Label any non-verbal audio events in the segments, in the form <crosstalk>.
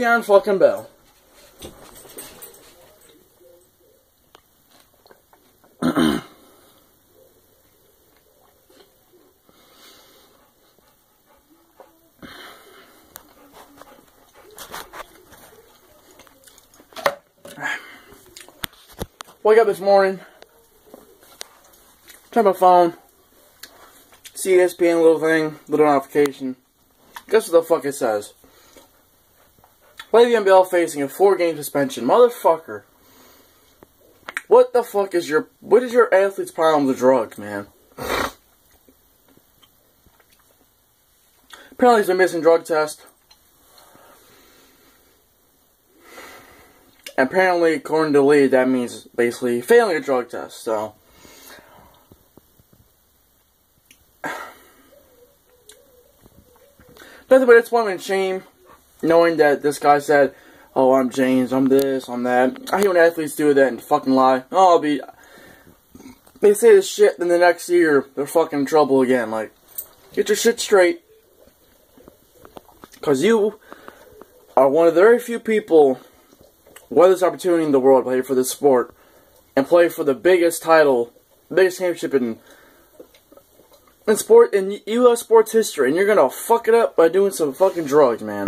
Le'Veon fucking Bell. <clears throat> Wake up this morning, turn my phone, see ESPN little thing, little notification. Guess what the fuck it says? Le'Veon Bell facing a four-game suspension. Motherfucker. What the fuck is your... What is your athlete's problem with drugs, man? Apparently he's been missing drug test. apparently, according to Lee, that means basically failing a drug test, so... <sighs> Nothing but it's one and shame knowing that this guy said, "Oh, I'm James, I'm this, I'm that." I hate when athletes do that and fucking lie. Oh, I'll be. They say this shit, then the next year they're fucking in trouble again. Like, get your shit straight, because you are one of the very few people with this opportunity in the world to play for this sport and play for the biggest title, biggest championship in in sport in U.S. sports history, and you're gonna fuck it up by doing some fucking drugs, man.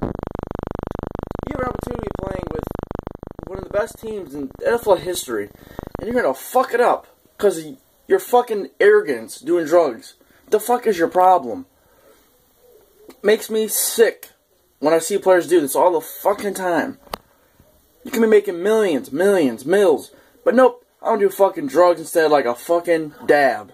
You have an opportunity playing with one of the best teams in NFL history, and you're gonna fuck it up because your fucking arrogance doing drugs. The fuck is your problem? Makes me sick when I see players do this all the fucking time. You can be making millions, millions, mills, but nope, I don't do fucking drugs instead like a fucking dab.